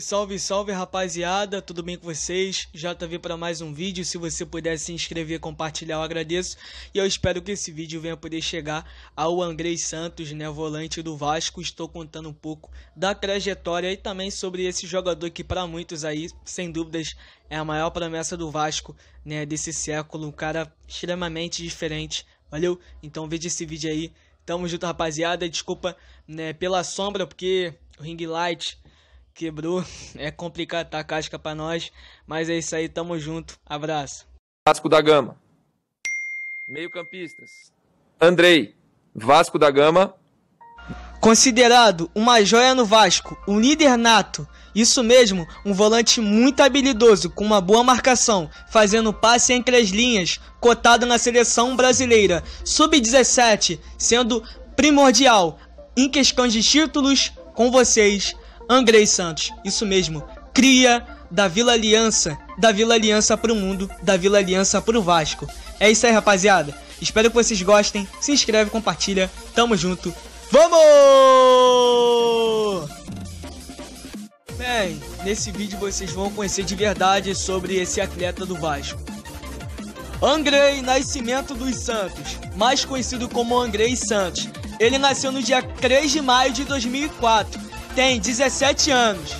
Salve, salve rapaziada, tudo bem com vocês? JV para mais um vídeo, se você puder se inscrever, compartilhar, eu agradeço. E eu espero que esse vídeo venha poder chegar ao Andrei Santos, né, volante do Vasco. Estou contando um pouco da trajetória e também sobre esse jogador que para muitos aí, sem dúvidas, é a maior promessa do Vasco, né, desse século, um cara extremamente diferente. Valeu? Então veja esse vídeo aí. Tamo junto, rapaziada. Desculpa, né, pela sombra, porque o ring light quebrou. É complicado tá casca pra nós. Mas é isso aí, tamo junto. Abraço. Vasco da Gama. Meio campistas. Andrei. Vasco da Gama. Considerado uma joia no Vasco, um líder nato, isso mesmo, um volante muito habilidoso, com uma boa marcação, fazendo passe entre as linhas, cotado na seleção brasileira, sub-17, sendo primordial em questões de títulos com vocês, Andrei Santos, isso mesmo, cria da Vila Aliança, da Vila Aliança para o mundo, da Vila Aliança para o Vasco. É isso aí, rapaziada. Espero que vocês gostem. Se inscreve, compartilha. Tamo junto. Vamos! Bem, nesse vídeo vocês vão conhecer de verdade sobre esse atleta do Vasco. Andrei Nascimento dos Santos, mais conhecido como Andrei Santos. Ele nasceu no dia 3 de maio de 2004 tem 17 anos.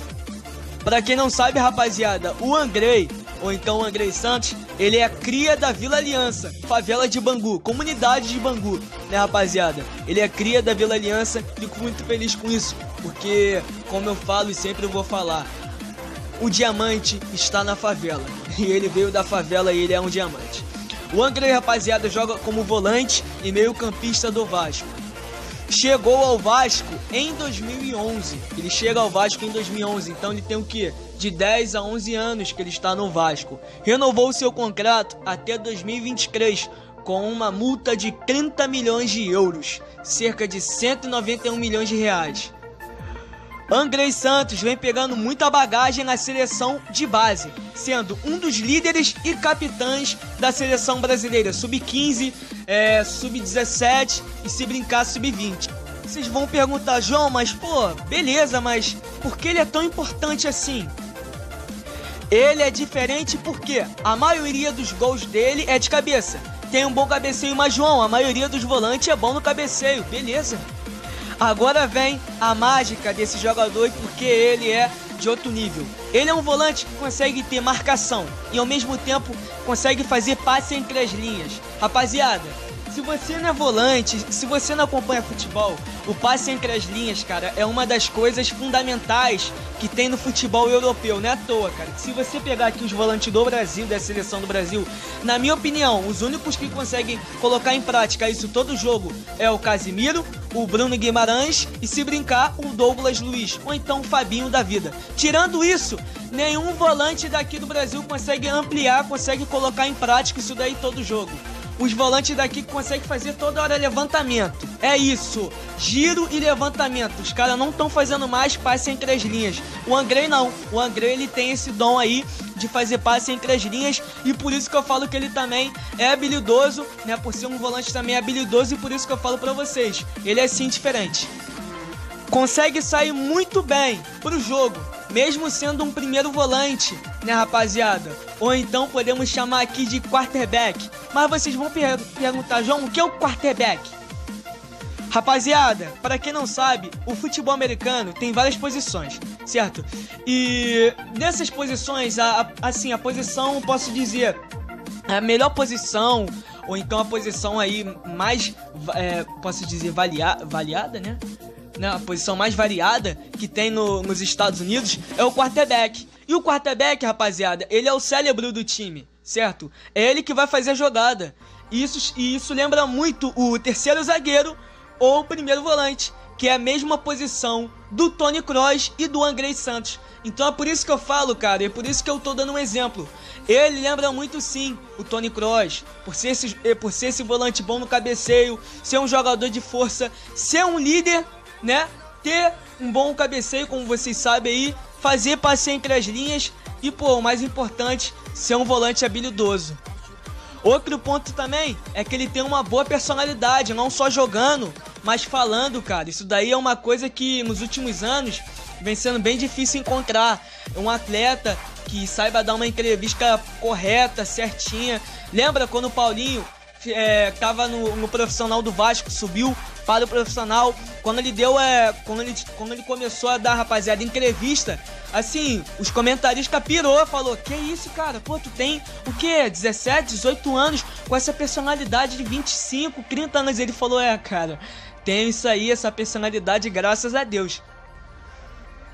Para quem não sabe, rapaziada, o Andrei, ou então o Andrei Santos, ele é cria da Vila Aliança, favela de Bangu, comunidade de Bangu, né, rapaziada? Ele é cria da Vila Aliança, fico muito feliz com isso, porque, como eu falo e sempre vou falar, o diamante está na favela, e ele veio da favela e ele é um diamante. O Andrei, rapaziada, joga como volante e meio campista do Vasco chegou ao Vasco em 2011. Ele chega ao Vasco em 2011, então ele tem o que? De 10 a 11 anos que ele está no Vasco. Renovou seu contrato até 2023 com uma multa de 30 milhões de euros, cerca de 191 milhões de reais. Andrei Santos vem pegando muita bagagem na seleção de base, sendo um dos líderes e capitães da seleção brasileira sub-15, é, sub-17 e se brincar sub-20. Vocês vão perguntar, João, mas pô, beleza, mas por que ele é tão importante assim? Ele é diferente porque a maioria dos gols dele é de cabeça. Tem um bom cabeceio, mas João, a maioria dos volantes é bom no cabeceio, beleza? Agora vem a mágica desse jogador porque ele é de outro nível. Ele é um volante que consegue ter marcação e ao mesmo tempo consegue fazer passe entre as linhas. Rapaziada, se você não é volante, se você não acompanha futebol, o passe entre as linhas, cara, é uma das coisas fundamentais que tem no futebol europeu, não é à toa, cara. Se você pegar aqui os volantes do Brasil, da seleção do Brasil, na minha opinião, os únicos que conseguem colocar em prática isso todo jogo é o Casimiro, o Bruno Guimarães e, se brincar, o Douglas Luiz, ou então o Fabinho da vida. Tirando isso, nenhum volante daqui do Brasil consegue ampliar, consegue colocar em prática isso daí todo jogo os volantes daqui conseguem fazer toda hora levantamento. É isso, giro e levantamento. Os caras não estão fazendo mais passe entre as linhas. O Andrei não. O Andrei ele tem esse dom aí de fazer passe entre as linhas e por isso que eu falo que ele também é habilidoso, né? Por ser um volante também habilidoso e por isso que eu falo para vocês. Ele é sim diferente. Consegue sair muito bem pro jogo mesmo sendo um primeiro volante, né, rapaziada? Ou então podemos chamar aqui de quarterback. Mas vocês vão per perguntar, João, o que é o quarterback? Rapaziada, para quem não sabe, o futebol americano tem várias posições, certo? E nessas posições, a, a, assim, a posição, posso dizer, a melhor posição, ou então a posição aí mais, é, posso dizer, valia, valiada, né? Né, a posição mais variada que tem no, nos Estados Unidos é o quarterback. E o quarterback, rapaziada, ele é o cérebro do time, certo? É ele que vai fazer a jogada. Isso, e isso lembra muito o terceiro zagueiro ou o primeiro volante, que é a mesma posição do Tony Kroos e do Andrei Santos. Então é por isso que eu falo, cara, e é por isso que eu tô dando um exemplo. Ele lembra muito sim o Tony Kroos, por ser esse, por ser esse volante bom no cabeceio, ser um jogador de força, ser um líder né? Ter um bom cabeceio, como vocês sabem aí, fazer passeio entre as linhas e, pô, o mais importante, ser um volante habilidoso. Outro ponto também é que ele tem uma boa personalidade, não só jogando, Mas falando, cara, isso daí é uma coisa que nos últimos anos vem sendo bem difícil encontrar um atleta que saiba dar uma entrevista correta, certinha. Lembra quando o Paulinho é, tava no, no, profissional do Vasco, subiu para o profissional. Quando ele deu, é, quando ele, quando ele começou a dar, rapaziada, entrevista, assim, os comentaristas pirou, falou: Que isso, cara? Pô, tu tem o quê? 17, 18 anos com essa personalidade de 25, 30 anos. Ele falou: É, cara, tenho isso aí, essa personalidade, graças a Deus.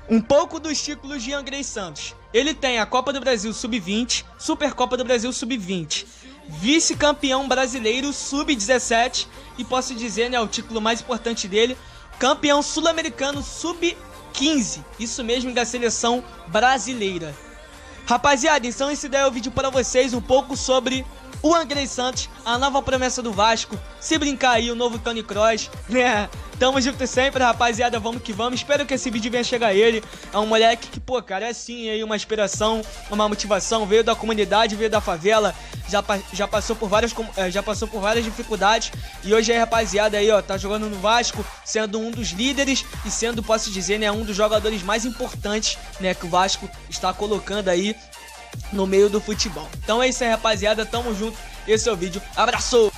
Um pouco dos títulos de Andrei Santos. Ele tem a Copa do Brasil Sub-20, Supercopa do Brasil Sub-20, vice-campeão brasileiro Sub-17 e posso dizer, né, o título mais importante dele, campeão sul-americano Sub-15. Isso mesmo da seleção brasileira. Rapaziada, então esse daí é o vídeo para vocês um pouco sobre o Andrei Santos, a nova promessa do Vasco, se brincar aí, o novo Tony Kroos, né? Tamo junto sempre, rapaziada, vamos que vamos. Espero que esse vídeo venha chegar a ele. É um moleque que, pô, cara, é sim aí uma inspiração, uma motivação, veio da comunidade, veio da favela, já, já, passou, por várias, eh, já passou por várias dificuldades e hoje aí, rapaziada, aí, ó, tá jogando no Vasco, sendo um dos líderes e sendo, posso dizer, né, um dos jogadores mais importantes, né, que o Vasco está colocando aí no meio do futebol. Então é isso aí, rapaziada. Tamo junto. Esse é o vídeo. Abraço!